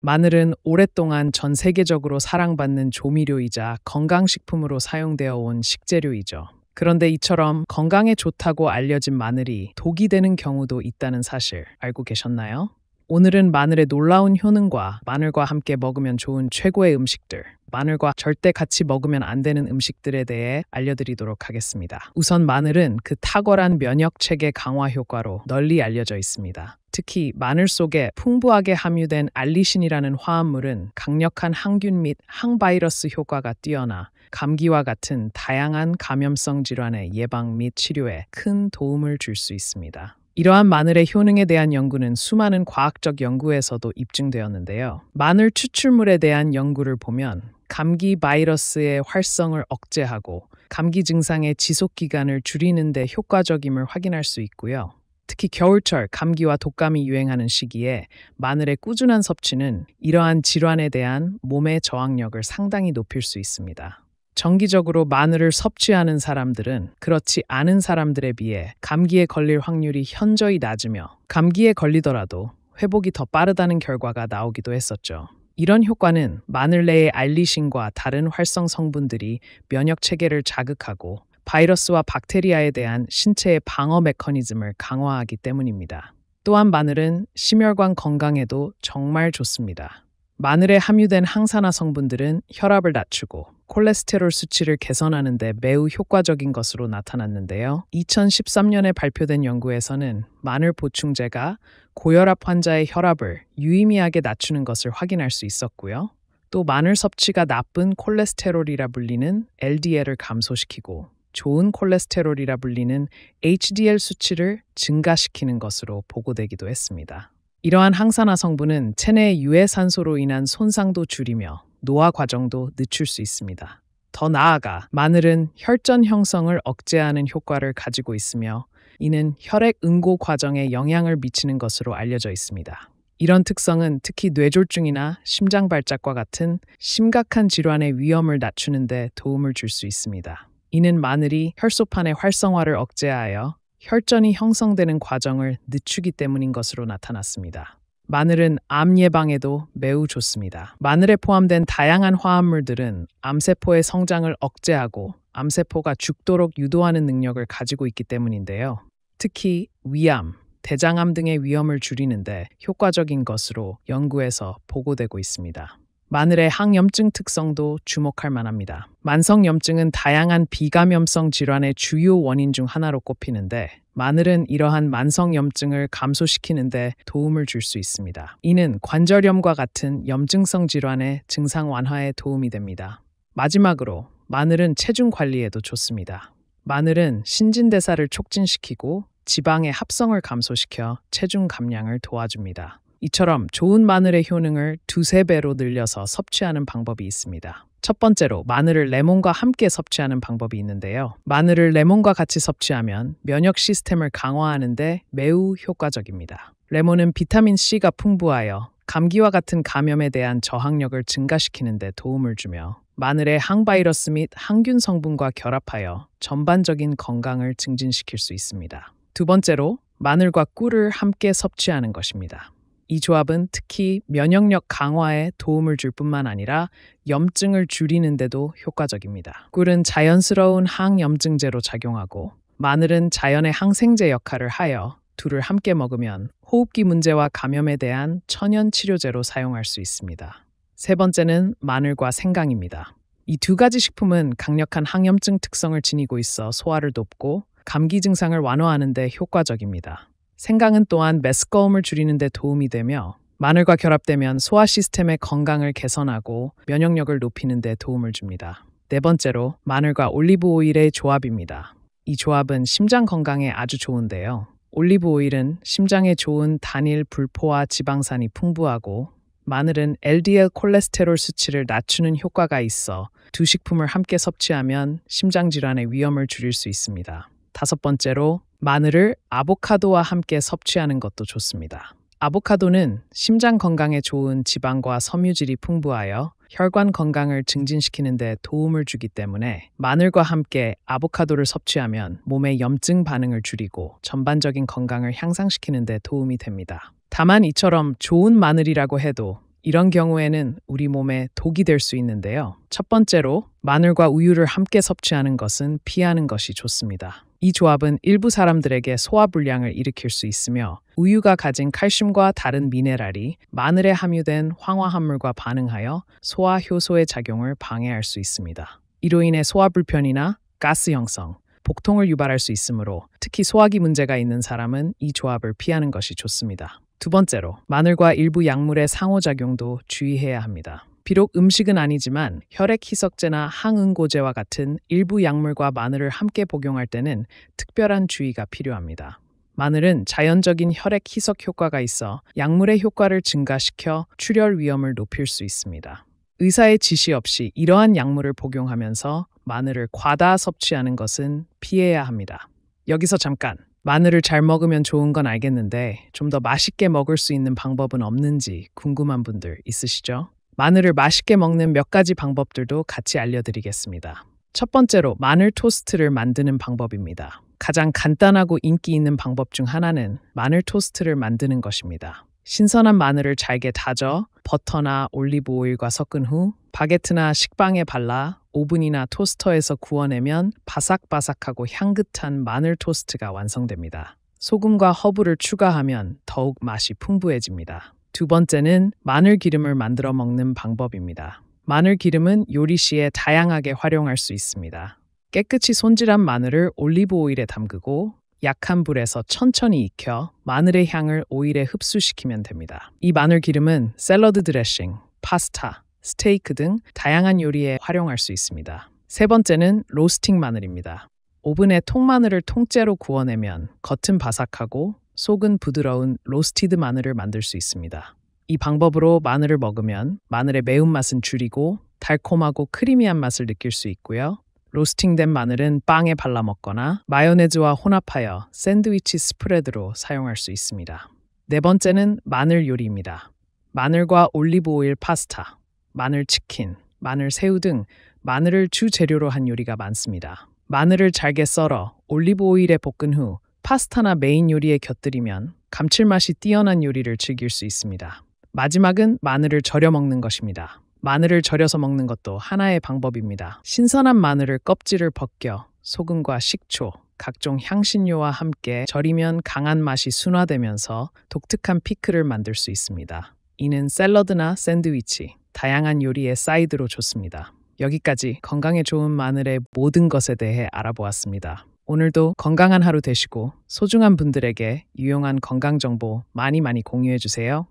마늘은 오랫동안 전 세계적으로 사랑받는 조미료이자 건강식품으로 사용되어 온 식재료이죠. 그런데 이처럼 건강에 좋다고 알려진 마늘이 독이 되는 경우도 있다는 사실 알고 계셨나요? 오늘은 마늘의 놀라운 효능과 마늘과 함께 먹으면 좋은 최고의 음식들, 마늘과 절대 같이 먹으면 안 되는 음식들에 대해 알려드리도록 하겠습니다. 우선 마늘은 그 탁월한 면역 체계 강화 효과로 널리 알려져 있습니다. 특히 마늘 속에 풍부하게 함유된 알리신이라는 화합물은 강력한 항균 및 항바이러스 효과가 뛰어나 감기와 같은 다양한 감염성 질환의 예방 및 치료에 큰 도움을 줄 수 있습니다. 이러한 마늘의 효능에 대한 연구는 수많은 과학적 연구에서도 입증되었는데요. 마늘 추출물에 대한 연구를 보면 감기 바이러스의 활성을 억제하고 감기 증상의 지속 기간을 줄이는 데 효과적임을 확인할 수 있고요. 특히 겨울철 감기와 독감이 유행하는 시기에 마늘의 꾸준한 섭취는 이러한 질환에 대한 몸의 저항력을 상당히 높일 수 있습니다. 정기적으로 마늘을 섭취하는 사람들은 그렇지 않은 사람들에 비해 감기에 걸릴 확률이 현저히 낮으며 감기에 걸리더라도 회복이 더 빠르다는 결과가 나오기도 했었죠. 이런 효과는 마늘 내의 알리신과 다른 활성 성분들이 면역 체계를 자극하고 바이러스와 박테리아에 대한 신체의 방어 메커니즘을 강화하기 때문입니다. 또한 마늘은 심혈관 건강에도 정말 좋습니다. 마늘에 함유된 항산화 성분들은 혈압을 낮추고 콜레스테롤 수치를 개선하는 데 매우 효과적인 것으로 나타났는데요. 2013년에 발표된 연구에서는 마늘 보충제가 고혈압 환자의 혈압을 유의미하게 낮추는 것을 확인할 수 있었고요. 또 마늘 섭취가 나쁜 콜레스테롤이라 불리는 LDL을 감소시키고 좋은 콜레스테롤이라 불리는 HDL 수치를 증가시키는 것으로 보고되기도 했습니다. 이러한 항산화 성분은 체내의 유해산소로 인한 손상도 줄이며 노화 과정도 늦출 수 있습니다. 더 나아가 마늘은 혈전 형성을 억제하는 효과를 가지고 있으며 이는 혈액 응고 과정에 영향을 미치는 것으로 알려져 있습니다. 이런 특성은 특히 뇌졸중이나 심장 발작과 같은 심각한 질환의 위험을 낮추는 데 도움을 줄 수 있습니다. 이는 마늘이 혈소판의 활성화를 억제하여 혈전이 형성되는 과정을 늦추기 때문인 것으로 나타났습니다. 마늘은 암 예방에도 매우 좋습니다. 마늘에 포함된 다양한 화합물들은 암세포의 성장을 억제하고 암세포가 죽도록 유도하는 능력을 가지고 있기 때문인데요. 특히 위암, 대장암 등의 위험을 줄이는데 효과적인 것으로 연구에서 보고되고 있습니다. 마늘의 항염증 특성도 주목할 만합니다. 만성염증은 다양한 비감염성 질환의 주요 원인 중 하나로 꼽히는데 마늘은 이러한 만성염증을 감소시키는데 도움을 줄 수 있습니다. 이는 관절염과 같은 염증성 질환의 증상 완화에 도움이 됩니다. 마지막으로 마늘은 체중 관리에도 좋습니다. 마늘은 신진대사를 촉진시키고 지방의 합성을 감소시켜 체중 감량을 도와줍니다. 이처럼 좋은 마늘의 효능을 두세 배로 늘려서 섭취하는 방법이 있습니다. 첫 번째로 마늘을 레몬과 함께 섭취하는 방법이 있는데요. 마늘을 레몬과 같이 섭취하면 면역 시스템을 강화하는데 매우 효과적입니다. 레몬은 비타민 C가 풍부하여 감기와 같은 감염에 대한 저항력을 증가시키는 데 도움을 주며 마늘의 항바이러스 및 항균 성분과 결합하여 전반적인 건강을 증진시킬 수 있습니다. 두 번째로 마늘과 꿀을 함께 섭취하는 것입니다. 이 조합은 특히 면역력 강화에 도움을 줄 뿐만 아니라 염증을 줄이는데도 효과적입니다. 꿀은 자연스러운 항염증제로 작용하고 마늘은 자연의 항생제 역할을 하여 둘을 함께 먹으면 호흡기 문제와 감염에 대한 천연 치료제로 사용할 수 있습니다. 세 번째는 마늘과 생강입니다. 이 두 가지 식품은 강력한 항염증 특성을 지니고 있어 소화를 돕고 감기 증상을 완화하는 데 효과적입니다. 생강은 또한 메스꺼움을 줄이는 데 도움이 되며 마늘과 결합되면 소화 시스템의 건강을 개선하고 면역력을 높이는 데 도움을 줍니다. 네 번째로 마늘과 올리브 오일의 조합입니다. 이 조합은 심장 건강에 아주 좋은데요. 올리브 오일은 심장에 좋은 단일 불포화 지방산이 풍부하고 마늘은 LDL 콜레스테롤 수치를 낮추는 효과가 있어 두 식품을 함께 섭취하면 심장 질환의 위험을 줄일 수 있습니다. 다섯 번째로 마늘을 아보카도와 함께 섭취하는 것도 좋습니다. 아보카도는 심장 건강에 좋은 지방과 섬유질이 풍부하여 혈관 건강을 증진시키는 데 도움을 주기 때문에 마늘과 함께 아보카도를 섭취하면 몸의 염증 반응을 줄이고 전반적인 건강을 향상시키는 데 도움이 됩니다. 다만 이처럼 좋은 마늘이라고 해도 이런 경우에는 우리 몸에 독이 될 수 있는데요. 첫 번째로 마늘과 우유를 함께 섭취하는 것은 피하는 것이 좋습니다. 이 조합은 일부 사람들에게 소화불량을 일으킬 수 있으며 우유가 가진 칼슘과 다른 미네랄이 마늘에 함유된 황화합물과 반응하여 소화 효소의 작용을 방해할 수 있습니다. 이로 인해 소화 불편이나 가스 형성, 복통을 유발할 수 있으므로 특히 소화기 문제가 있는 사람은 이 조합을 피하는 것이 좋습니다. 두 번째로 마늘과 일부 약물의 상호작용도 주의해야 합니다. 비록 음식은 아니지만 혈액 희석제나 항응고제와 같은 일부 약물과 마늘을 함께 복용할 때는 특별한 주의가 필요합니다. 마늘은 자연적인 혈액 희석 효과가 있어 약물의 효과를 증가시켜 출혈 위험을 높일 수 있습니다. 의사의 지시 없이 이러한 약물을 복용하면서 마늘을 과다 섭취하는 것은 피해야 합니다. 여기서 잠깐 마늘을 잘 먹으면 좋은 건 알겠는데 좀 더 맛있게 먹을 수 있는 방법은 없는지 궁금한 분들 있으시죠? 마늘을 맛있게 먹는 몇 가지 방법들도 같이 알려드리겠습니다. 첫 번째로 마늘 토스트를 만드는 방법입니다. 가장 간단하고 인기 있는 방법 중 하나는 마늘 토스트를 만드는 것입니다. 신선한 마늘을 잘게 다져 버터나 올리브 오일과 섞은 후 바게트나 식빵에 발라 오븐이나 토스터에서 구워내면 바삭바삭하고 향긋한 마늘 토스트가 완성됩니다. 소금과 허브를 추가하면 더욱 맛이 풍부해집니다. 두 번째는 마늘 기름을 만들어 먹는 방법입니다. 마늘 기름은 요리 시에 다양하게 활용할 수 있습니다. 깨끗이 손질한 마늘을 올리브 오일에 담그고 약한 불에서 천천히 익혀 마늘의 향을 오일에 흡수시키면 됩니다. 이 마늘 기름은 샐러드 드레싱, 파스타, 스테이크 등 다양한 요리에 활용할 수 있습니다. 세 번째는 로스팅 마늘입니다. 오븐에 통마늘을 통째로 구워내면 겉은 바삭하고 속은 부드러운 roasted 마늘을 만들 수 있습니다. 이 방법으로 마늘을 먹으면 마늘의 매운맛은 줄이고 달콤하고 creamy한 맛을 느낄 수 있고요. 로스팅된 마늘은 빵에 발라 먹거나 마요네즈와 혼합하여 샌드위치 스프레드로 사용할 수 있습니다. 네 번째는 마늘 요리입니다. 마늘과 올리브 오일 파스타, 마늘 치킨, 마늘 새우 등 마늘을 주 재료로 한 요리가 많습니다. 마늘을 잘게 썰어 올리브 오일에 볶은 후 파스타나 메인 요리에 곁들이면 감칠맛이 뛰어난 요리를 즐길 수 있습니다. 마지막은 마늘을 절여 먹는 것입니다. 마늘을 절여서 먹는 것도 하나의 방법입니다. 신선한 마늘을 껍질을 벗겨 소금과 식초, 각종 향신료와 함께 절이면 강한 맛이 순화되면서 독특한 피클을 만들 수 있습니다. 이는 샐러드나 샌드위치, 다양한 요리의 사이드로 좋습니다. 여기까지 건강에 좋은 마늘의 모든 것에 대해 알아보았습니다. 오늘도 건강한 하루 되시고 소중한 분들에게 유용한 건강 정보 많이 많이 공유해 주세요.